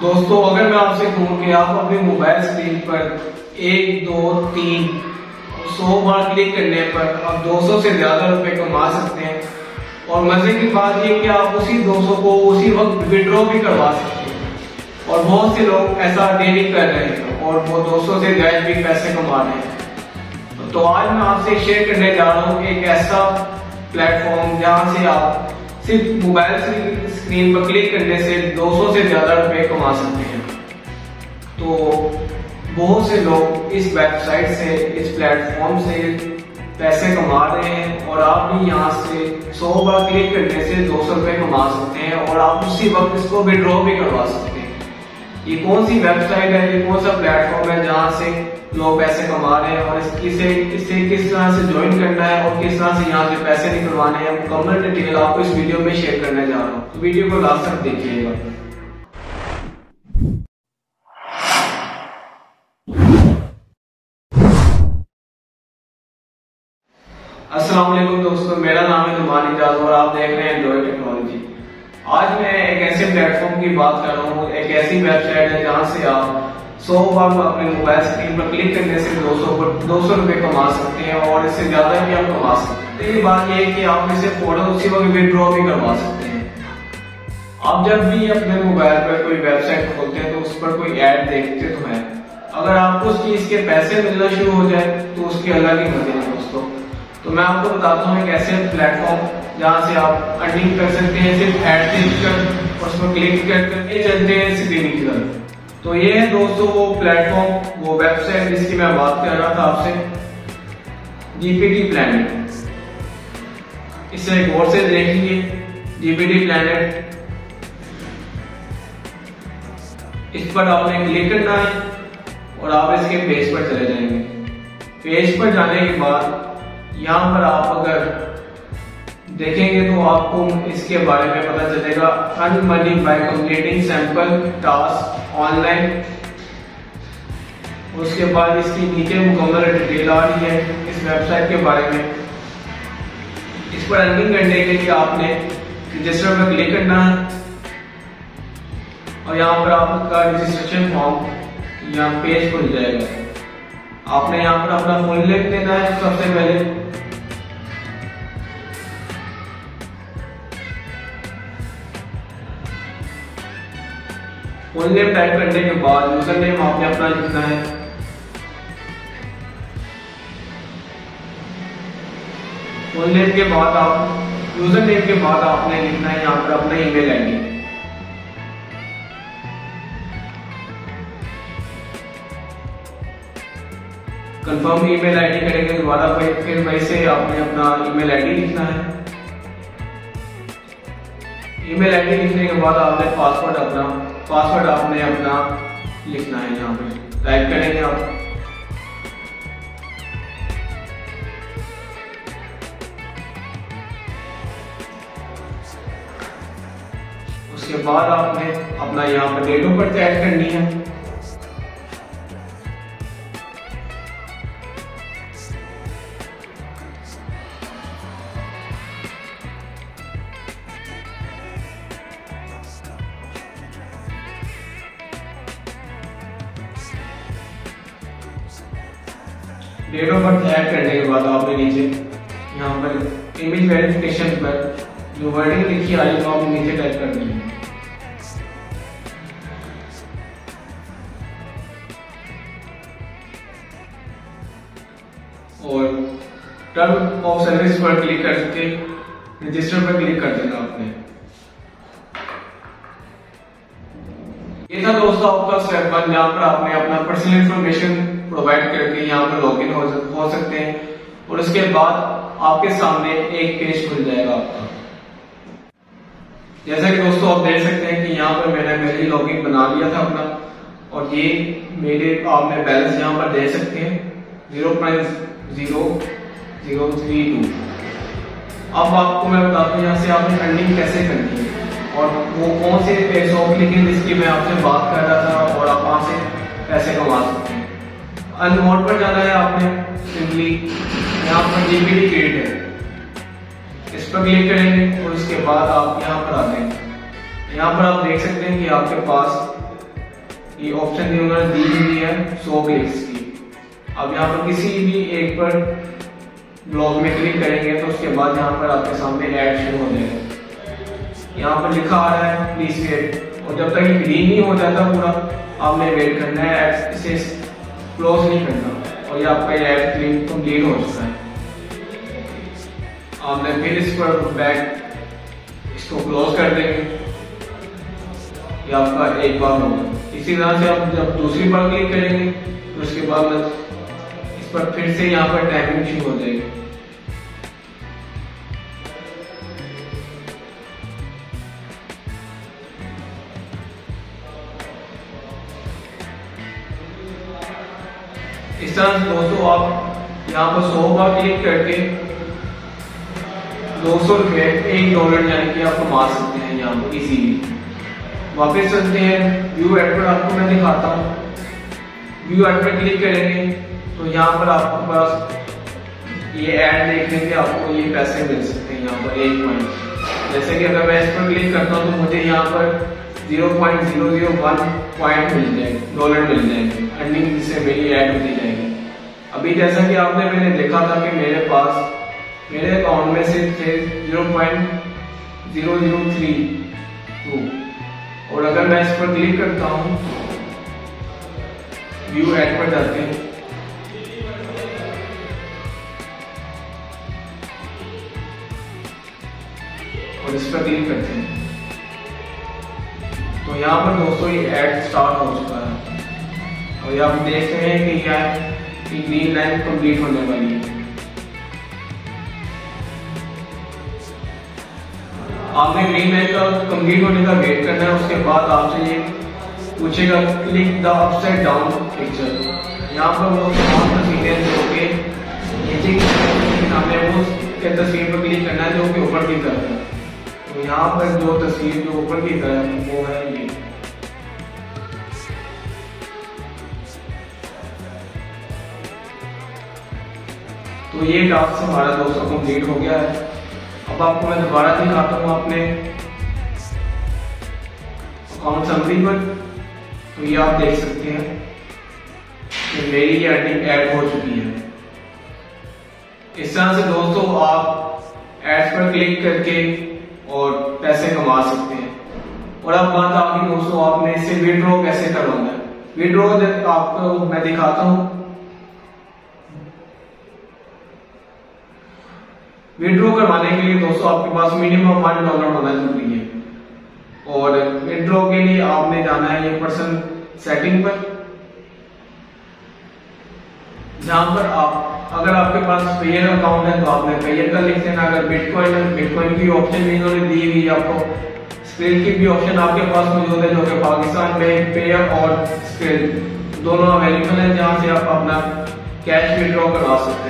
दोस्तों, अगर मैं आपसे कहूँ कि आप अपने मोबाइल स्क्रीन पर एक, दो, तीन सौ बार क्लिक करने पर आप 200 से ज़्यादा रुपए कमा सकते हैं। और मज़े की बात ये कि आप उसी 200 को उसी वक्त विड्रॉ भी करवा सकते हैं। और बहुत से लोग ऐसा डेली कर रहे हैं और वो 200 से ज़्यादा भी पैसे कमा रहे हैं। तो आज मैं आपसे शेयर करने जा रहा हूँ एक ऐसा प्लेटफॉर्म जहाँ से आप सिर्फ़ मोबाइल स्क्रीन पर क्लिक करने से 200 से ज़्यादा रुपए कमा सकते हैं। तो बहुत से लोग इस वेबसाइट से, इस प्लेटफॉर्म से पैसे कमा रहे हैं और आप भी यहाँ से 100 बार क्लिक करने से दो सौ रुपए कमा सकते हैं और आप उसी वक्त इसको विड्रॉ भी करवा सकते हैं। ये कौन सी वेबसाइट है? ये कौन सा प्लेटफॉर्म है जहाँ से लोग पैसे कमा रहे हैं और इससे इससे किस तरह से ज्वाइन करना है और किस तरह से यहाँ से पैसे निकलवाने हैं? मुकम्मल डिटेल आपको इस वीडियो में शेयर करने जा रहा हूँ। तो वीडियो को लास्ट तक देखिएगा। असलम दोस्तों, मेरा नाम है नुमान इजाज और आप देख रहे हैं एंड्रॉइड टेक्नोलॉजी आज मैं एक ऐसे प्लेटफॉर्म की बात कर रहा हूँ, एक ऐसी वेबसाइट है जहाँ से आप सौ बार अपने मोबाइल स्क्रीन पर क्लिक करने से दो सौ दो सौ रुपए कमा सकते हैं और इससे ज़्यादा भी आप कमा सकते हैं। तो बात ये है कि आप इसे फ़ौरन उसी वक्त विड्रॉ भी करवा सकते हैं। आप जब भी अपने मोबाइल पर कोई वेबसाइट खोलते हैं तो उस पर कोई ऐड देखते तो है। अगर आपको उसकी, इसके पैसे मिलना शुरू हो जाए तो उसकी अलग ही मज़े तो मैं आपको बताता हूँ एक ऐसे प्लेटफॉर्म जहाँ से आप अर्निंग कर सकते हैं, सिर्फ़ एड देख कर और उस पर क्लिक कर करके चलते हैं स्क्रीन की तरफ़। तो ये है दोस्तों वो प्लेटफॉर्म वो वेबसाइट जिसकी मैं बात कर रहा था आपसे जीपीटी प्लैनेट इसे गौर से देख लीजिए जीपीटी प्लैनेट इस पर आपने क्लिक करना है और आप इसके पेज पर चले जाएँगे। पेज पर जाने के बाद यहाँ पर आप अगर देखेंगे तो आपको इसके बारे में पता चलेगा। Earn money by completing sample task online. उसके बाद इसकी नीचे मुकम्मल डिटेल आ रही है इस वेबसाइट के बारे में। इस पर अर्निंग करने के लिए आपने रजिस्टर पर क्लिक करना है। और यहाँ पर आपका रजिस्ट्रेशन फॉर्म यहाँ पेज खुल जाएगा। आपने यहाँ पर अपना फुल नेम देना है सबसे पहले। नेम टाइप करने के बाद यूज़र नेम आपने अपना लिखना है। फुल के बाद आप यूज़र नेम के बाद आपने लिखना है, यहाँ पर अपना email ID confirm email ID करेंगे, दोबारा फिर वैसे आपने अपना ईमेल आईडी लिखना है। ईमेल आईडी लिखने के बाद आपने पासवर्ड अपना पासवर्ड आपने अपना लिखना है यहाँ पे। टाइप करेंगे आप। उसके बाद आपने अपना यहाँ पर डेट ऑफ़ बर्थ ऐड करनी है। डेट ऑफ़ बर्थ ऐड करने के बाद आपने नीचे यहाँ पर इमेज वेरिफिकेशन पर जो वर्डिंग लिखी आई, वो आपने नीचे टाइप कर दी और टर्म ऑफ़ सर्विस पर क्लिक करके रजिस्टर पर क्लिक कर देना आपने। ये था दोस्तों आपका स्टेप वन जहाँ पर आपने अपना पर्सनल इंफॉर्मेशन प्रोवाइड करके यहाँ पर लॉगिन हो, हो सकते हैं। और उसके बाद आपके सामने एक पेज खुल जाएगा आपका। जैसा कि दोस्तों आप देख सकते हैं कि यहाँ पर मैंने पहले लॉग इन बना लिया था अपना। और ये मेरे आप आपने बैलेंस यहाँ पर दे सकते हैं। Zero point zero zero three two अब आपको मैं बताता हूँ यहाँ से आपने अर्निंग कैसे करनी है। और वो कौन से सॉफ्ट लिंक जिसकी मैं आपसे बात कर रहा था और आप वहाँ से पैसे कमा सकते हैं। अनमोड पर जाना है आपने, सिंपली। यहाँ पर जीपीडी क्रिएट है। इस पर क्लिक करेंगे और उसके बाद आप यहाँ पर आ जाएँगे यहाँ पर आप देख सकते हैं कि आपके पास ये ऑप्शन दी उन्होंने दी हुई है सो क्लिक्स की। अब यहाँ पर किसी भी एक पर ब्लॉग में क्लिक करेंगे तो उसके बाद यहाँ पर आपके सामने ऐड शुरू हो जाएगा। यहाँ पर लिखा आ रहा है प्लीज़ वेट और जब तक ये ग्रीन नहीं हो जाता पूरा, आपने वेट करना है। इसे क्लोज नहीं करना। और ये आपका ये ऐड क्लीन कंप्लीट हो चुका है। आपने फिर इस पर बैक इसको क्लोज कर देंगे। ये आपका एक बार होगा इसी तरह से आप जब दूसरी बार क्लिक करेंगे तो उसके बाद इस पर फिर से यहाँ पर टाइपिंग शुरू हो जाएगी। इस तरह से दोस्तों आप यहाँ पर सौ बार क्लिक करके दो सौ रुपये, एक डॉलर यानी कि आप कमा सकते हैं यहाँ पर इजीली वापस चलते हैं व्यू एड पर। आपको मैं दिखाता हूँ। व्यू एड पर क्लिक करेंगे तो यहाँ पर आपके पास ये ऐड देखने के आपको ये पैसे मिल सकते हैं यहाँ पर एक पॉइंट जैसे कि अगर मैं इस पर क्लिक करता हूँ तो मुझे यहाँ पर zero point zero zero one point मिल जाएँगे डॉलर मिल जाएँगे अर्निंग जिससे मेरी ऐड होती जाएगी। अभी जैसा कि आपने मैंने देखा था कि मेरे पास, मेरे अकाउंट में से थे zero point zero zero three two और अगर मैं इस पर क्लिक करता हूँ व्यू एड पर जाते हैं। और इस पर क्लिक करते हैं। तो यहाँ पर दोस्तों ये एड स्टार्ट हो चुका है। और ये आप देख रहे हैं कि क्या है कि ग्रीन लाइन कंप्लीट होने वाली है। आपने ग्रीन लाइन का कंप्लीट होने का वेट करना है, उसके बाद आपसे ये पूछेगा click the upside down picture यहाँ पर वो तमाम जो कि नीचे सामने वो के तस्वीर पर क्लिक करना है, जो कि ऊपर की तरफ़ है। तो यहाँ पर जो तस्वीर जो ऊपर की तरफ़ है, वो है तो ये टास्क हमारा दोस्तों कंप्लीट हो गया है। अब आपको मैं दोबारा दिखाता हूँ अपने अकाउंट समरी पर। तो ये आप देख सकते हैं कि मेरी ये अर्निंग ऐड हो चुकी है। इस तरह से दोस्तों आप एड्स पर क्लिक करके और पैसे कमा सकते हैं। और अब बात आपकी दोस्तों, आपने इसे विड्रॉ कैसे करवाना है विड्रॉ आपको, मैं दिखाता हूँ। विड्रॉ करवाने के लिए दोस्तों आपके पास मिनिमम वन डॉलर होना ज़रूरी है। और विड्रॉ के लिए आपने जाना है ये पर्सन सेटिंग पर। जहाँ पर आप, अगर आपके पास पेयर अकाउंट है तो आपने पेयर का लिख देना। अगर बिटकॉइन है बिटकॉइन की ऑप्शन भी इन्होंने दी हुई है आपको। स्क्रिल की भी ऑप्शन आपके पास मौजूद है, जो कि पाकिस्तान में पेयर और स्क्रिल दोनों अवेलेबल है, जहाँ से आप अपना कैश विड्रॉ करवा सकते हैं।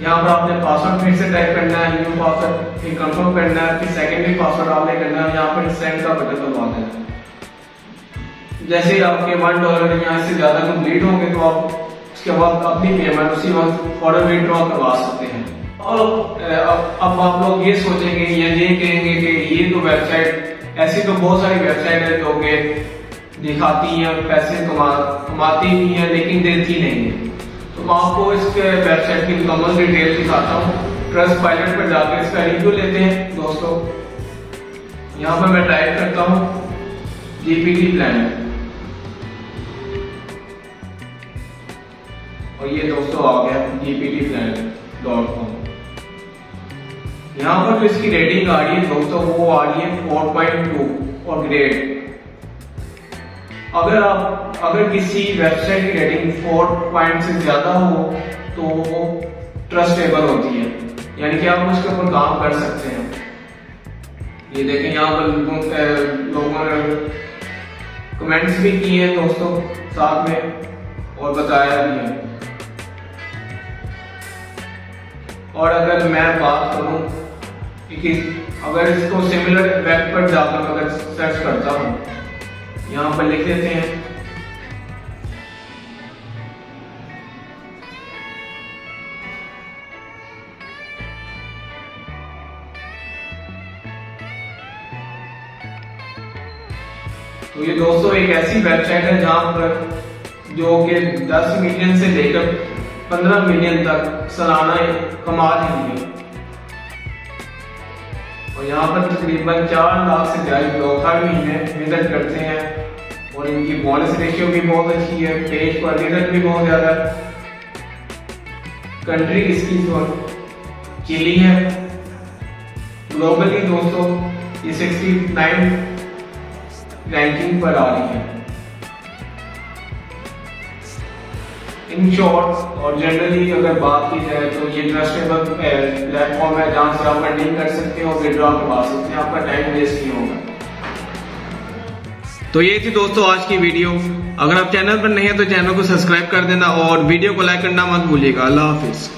यहाँ पर आपने पासवर्ड फिर से टाइप करना है न्यू पासवर्ड फिर कंफर्म करना है, फिर सेकेंडरी पासवर्ड आपने करना है यहाँ पर सेंड का बटन दबा देना जैसे ही आपके वन डॉलर यहाँ से ज़्यादा कंप्लीट होंगे तो आप उसके बाद अपनी पेमेंट उसी वक्त फॉर्डर विड्रॉ करवा सकते हैं। और अब आप लोग ये सोचेंगे या ये कहेंगे कि ये तो वेबसाइट ऐसी तो बहुत सारी वेबसाइट है जो कि दिखाती है, पैसे कमा, कमाती भी है, लेकिन देती नहीं है। तो आपको इसके वेबसाइट की मुकम्मल डिटेल दिखाता हूँ। ट्रस्ट पायलट पर जाकर इसका रिव्यू लेते हैं, दोस्तों। यहाँ पर मैं टाइप करता हूँ जीपीटी प्लान और ये दोस्तों आ गया जीपीटी प्लान डॉट कॉम यहाँ पर जो इसकी रेटिंग आ रही है, दोस्तों, वो आ रही है फोर पॉइंट टू और ग्रेड अगर आप, अगर किसी वेबसाइट की रेटिंग फोर पॉइंट से ज़्यादा हो तो वो ट्रस्टेबल होती है। यानी कि आप उसके ऊपर काम कर सकते हैं। ये देखें यहाँ पर लोगों ने कमेंट्स भी किए हैं दोस्तों, साथ में, और बताया भी है। और अगर मैं बात करूँ कि अगर इसको सिमिलर वेब पर जाकर अगर सर्च करता हूँ यहाँ पर लिख देते हैं। तो ये दोस्तों एक ऐसी वेबसाइट है जहाँ पर जो कि 10 मिलियन से लेकर 15 मिलियन तक सालाना कमा रही है। यहाँ पर तकरीबन चार लाख से ज़्यादा लोग हर महीने विज़िट करते हैं। और इनकी बोनस रेशियो भी बहुत अच्छी है पेज पर विज़िट भी बहुत ज़्यादा। कंट्री इसकी चिली है। ग्लोबली दोस्तों, ये सिक्सटी नाइन रैंकिंग पर आ रही है। इन शॉर्ट और जनरली अगर बात की जाए तो ये ट्रस्टेबल प्लेटफॉर्म है जहाँ से आप अर्निंग कर सकते हैं विड्रॉ करवा सकते हैं, आपका टाइम वेस्ट नहीं होगा। तो ये थी दोस्तों आज की वीडियो अगर आप चैनल पर नहीं है तो चैनल को सब्सक्राइब कर देना और वीडियो को लाइक करना मत भूलिएगा। अल्लाह हाफिज़।